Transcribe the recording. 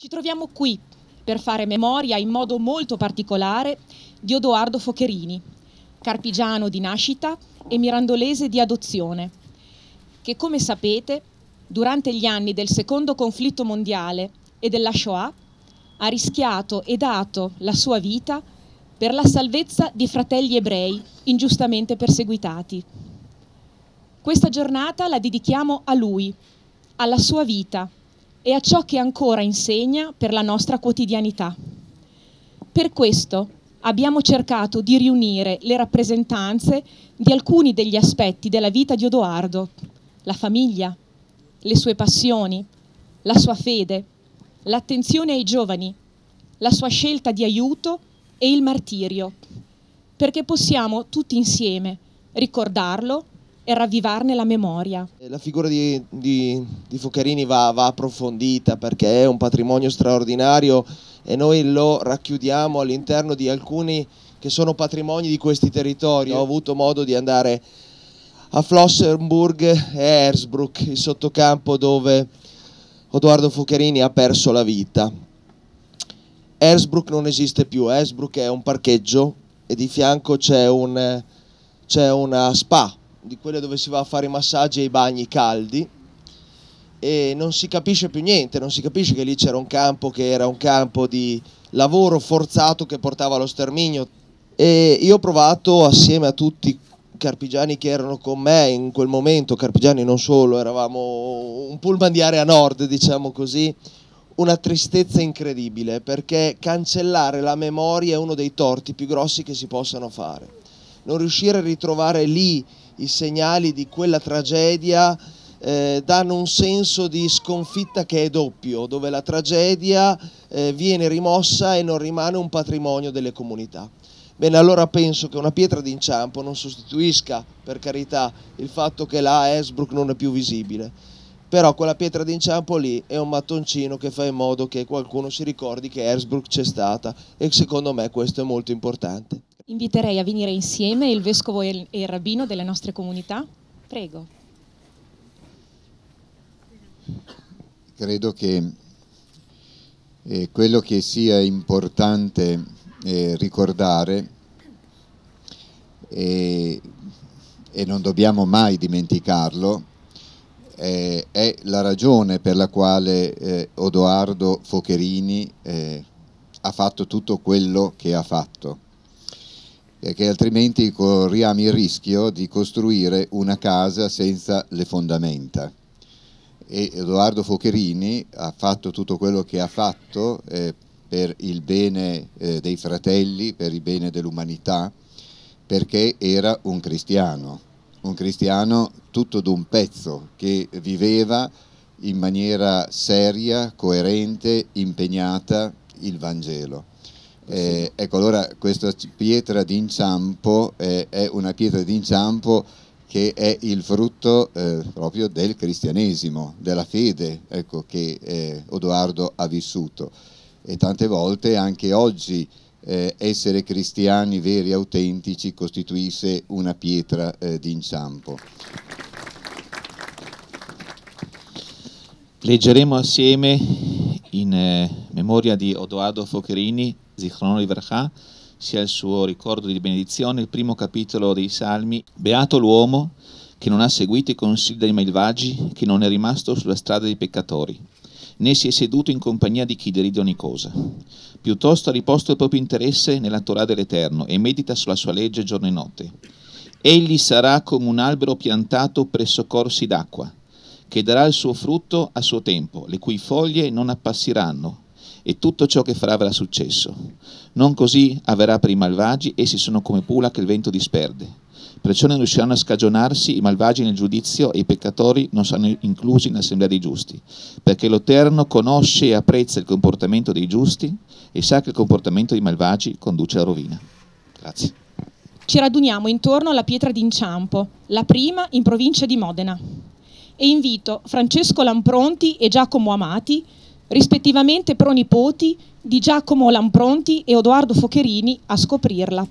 Ci troviamo qui per fare memoria in modo molto particolare di Odoardo Focherini, carpigiano di nascita e mirandolese di adozione, che come sapete durante gli anni del secondo conflitto mondiale e della Shoah ha rischiato e dato la sua vita per la salvezza di fratelli ebrei ingiustamente perseguitati. Questa giornata la dedichiamo a lui, alla sua vita, e a ciò che ancora insegna per la nostra quotidianità. Per questo abbiamo cercato di riunire le rappresentanze di alcuni degli aspetti della vita di Odoardo, la famiglia, le sue passioni, la sua fede, l'attenzione ai giovani, la sua scelta di aiuto e il martirio, perché possiamo tutti insieme ricordarlo e ravvivarne la memoria. La figura di, di, di Focarini va, va, approfondita perché è un patrimonio straordinario e noi lo racchiudiamo all'interno di alcuni che sono patrimoni di questi territori. Ho avuto modo di andare a Flossenburg e Erzbruck, il sottocampo dove Odoardo Focarini ha perso la vita. Erzbruck non esiste più, Erzbruck è un parcheggio e di fianco c'è un, una spa di quelle dove si va a fare i massaggi e i bagni caldi e non si capisce più niente, non si capisce che lì c'era un campo che era un campo di lavoro forzato che portava allo sterminio e io ho provato assieme a tutti i carpigiani che erano con me in quel momento, carpigiani non solo, eravamo un pullman di area nord diciamo così, una tristezza incredibile perché cancellare la memoria è uno dei torti più grossi che si possano fare. Non riuscire a ritrovare lì i segnali di quella tragedia eh, danno un senso di sconfitta che è doppio, dove la tragedia eh, viene rimossa e non rimane un patrimonio delle comunità. Bene, allora penso che una pietra d'inciampo non sostituisca, per carità, il fatto che la Esbrook non è più visibile, però quella pietra d'inciampo lì è un mattoncino che fa in modo che qualcuno si ricordi che Erzbruck c'è stata e secondo me questo è molto importante. Inviterei a venire insieme il vescovo e il rabbino delle nostre comunità. Prego. Credo che eh, quello che sia importante eh, ricordare eh, e non dobbiamo mai dimenticarlo eh, è la ragione per la quale eh, Odoardo Focherini eh, ha fatto tutto quello che ha fatto perché altrimenti corriamo il rischio di costruire una casa senza le fondamenta. E Edoardo Focherini ha fatto tutto quello che ha fatto eh, per il bene eh, dei fratelli, per il bene dell'umanità, perché era un cristiano, un cristiano tutto d'un pezzo che viveva in maniera seria, coerente, impegnata il Vangelo. Eh, ecco, allora questa pietra d'inciampo eh, è una pietra d'inciampo che è il frutto eh, proprio del cristianesimo, della fede ecco, che eh, Odoardo ha vissuto. E tante volte anche oggi eh, essere cristiani veri e autentici costituisce una pietra eh, d'inciampo. Leggeremo assieme in memoria di Odoardo Focherini Zichrono Ivrachà, sia il suo ricordo di benedizione, il primo capitolo dei Salmi. Beato l'uomo che non ha seguito i consigli dei malvagi, che non è rimasto sulla strada dei peccatori, né si è seduto in compagnia di chi deride ogni cosa. Piuttosto ha riposto il proprio interesse nella Torah dell'Eterno e medita sulla sua legge giorno e notte. Egli sarà come un albero piantato presso corsi d'acqua, che darà il suo frutto a suo tempo, le cui foglie non appassiranno e tutto ciò che farà avrà successo. Non così avverrà per i malvagi, essi sono come pula che il vento disperde. Perciò non riusciranno a scagionarsi i malvagi nel giudizio e i peccatori non saranno inclusi nell'assemblea dei giusti, perché l'Eterno conosce e apprezza il comportamento dei giusti e sa che il comportamento dei malvagi conduce alla rovina. Grazie. Ci raduniamo intorno alla pietra d'inciampo, la prima in provincia di Modena. E invito Francesco Lampronti e Giacomo Amati rispettivamente pronipoti di Giacomo Lampronti e Odoardo Focherini, a scoprirla.